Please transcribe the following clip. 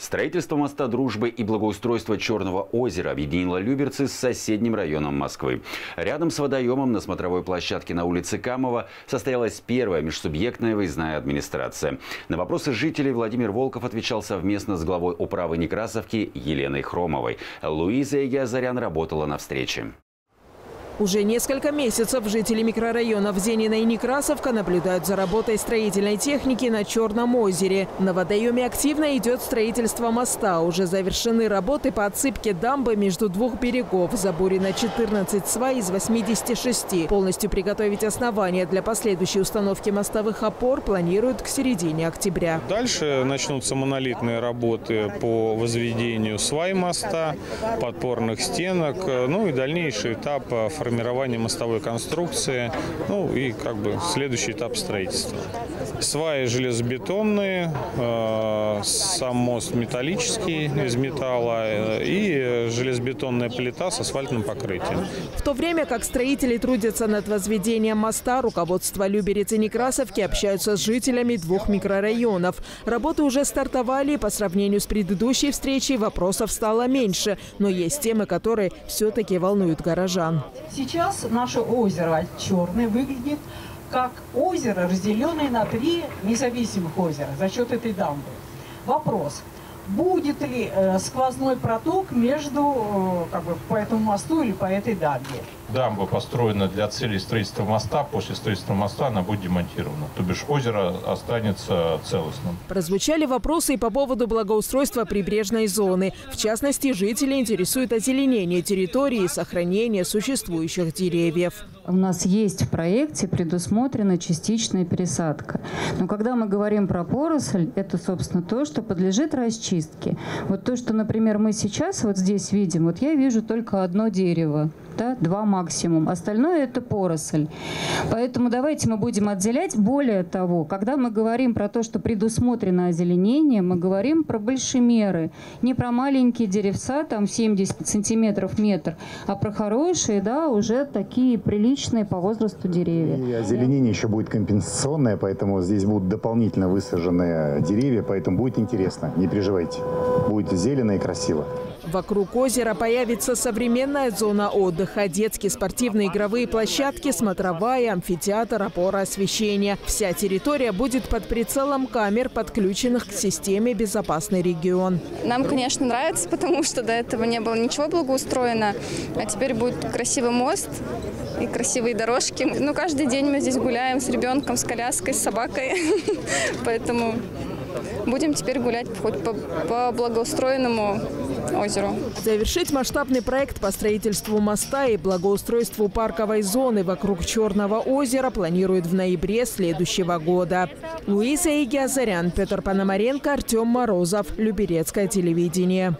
Строительство моста «Дружбы» и благоустройство Черного озера объединило Люберцы с соседним районом Москвы. Рядом с водоемом на смотровой площадке на улице Камова состоялась первая межсубъектная выездная администрация. На вопросы жителей Владимир Волков отвечал совместно с главой управы Некрасовки Еленой Хромовой. Луиза Егиазарян работала на встрече. Уже несколько месяцев жители микрорайонов Зенина и Некрасовка наблюдают за работой строительной техники на Черном озере. На водоеме активно идет строительство моста. Уже завершены работы по отсыпке дамбы между двух берегов. Забурено 14 свай из 86. Полностью приготовить основания для последующей установки мостовых опор планируют к середине октября. Дальше начнутся монолитные работы по возведению свай моста, подпорных стенок, ну и дальнейший этап формирования формирование мостовой конструкции, ну и как бы следующий этап строительства. Сваи железобетонные, э, сам мост металлический из металла э, и железобетонная плита с асфальтным покрытием. В то время как строители трудятся над возведением моста, руководство Люберец и Некрасовки общаются с жителями двух микрорайонов. Работы уже стартовали, по сравнению с предыдущей встречей вопросов стало меньше, но есть темы, которые все-таки волнуют горожан. Сейчас наше озеро Черное выглядит как озеро, разделенное на три независимых озера за счет этой дамбы. Вопрос будет ли э, сквозной проток между, э, как бы, по этому мосту или по этой дамбе. Дамба построена для целей строительства моста. После строительства моста она будет демонтирована. То бишь озеро останется целостным. Прозвучали вопросы и по поводу благоустройства прибрежной зоны. В частности, жители интересуют озеленение территории и сохранение существующих деревьев. У нас есть в проекте предусмотрена частичная пересадка. Но когда мы говорим про поросль, это, собственно, то, что подлежит расчистке. Вот то, что, например, мы сейчас вот здесь видим, вот я вижу только одно дерево, да, два максимум. Остальное это поросль. Поэтому давайте мы будем отделять. Более того, когда мы говорим про то, что предусмотрено озеленение, мы говорим про большемеры. Не про маленькие деревца, там 70 сантиметров метр, а про хорошие, да, уже такие приличные по возрасту деревья. И озеленение еще будет компенсационное, поэтому здесь будут дополнительно высаженные деревья, поэтому будет интересно, не переживайте. Будет зелено и красиво. Вокруг озера появится современная зона отдыха, детские спортивные игровые площадки, смотровая, амфитеатр, опора освещения. Вся территория будет под прицелом камер, подключенных к системе «Безопасный регион». Нам, конечно, нравится, потому что до этого не было ничего благоустроено, а теперь будет красивый мост и красивые дорожки. Ну, каждый день мы здесь гуляем с ребенком, с коляской, с собакой, поэтому будем теперь гулять хоть по, по благоустроенному озеру. Завершить масштабный проект по строительству моста и благоустройству парковой зоны вокруг Черного озера планируют в ноябре следующего года. Луиза Игиазарян, Петр Пономаренко, Артем Морозов. Люберецкое телевидение.